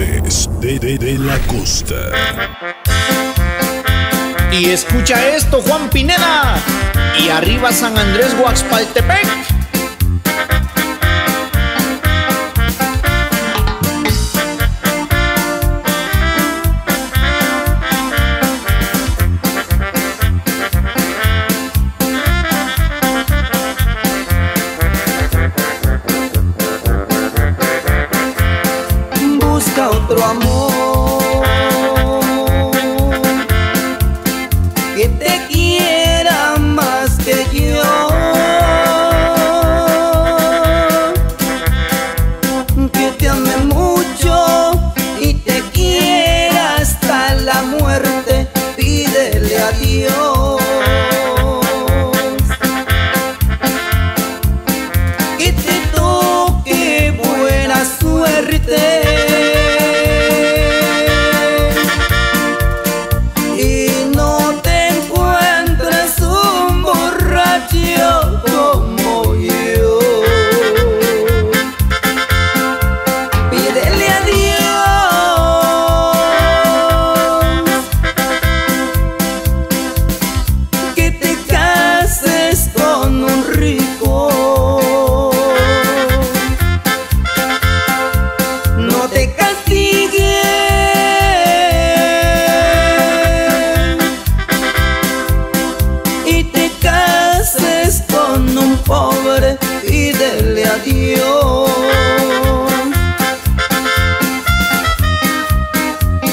Deportes de, de, de la Costa. Y escucha esto, Juan Pineda. Y arriba San Andrés Guaxpaltepec. Otro amor que te quiera pobre. Pídele a Dios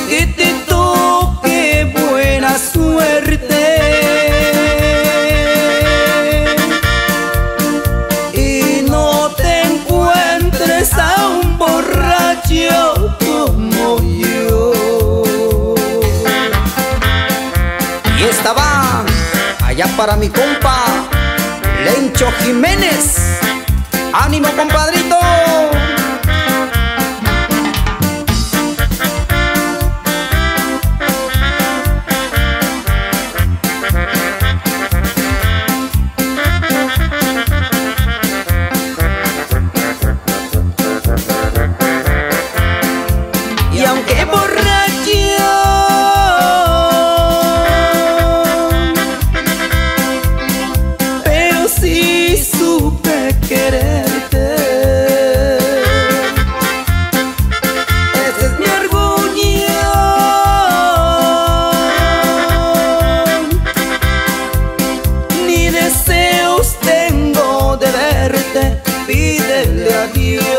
que te toque buena suerte y no te encuentres a un borracho como yo. Y esta va allá para mi compa Lencho Jiménez. ¡Ánimo, compadrito! Y aunque borracho love you.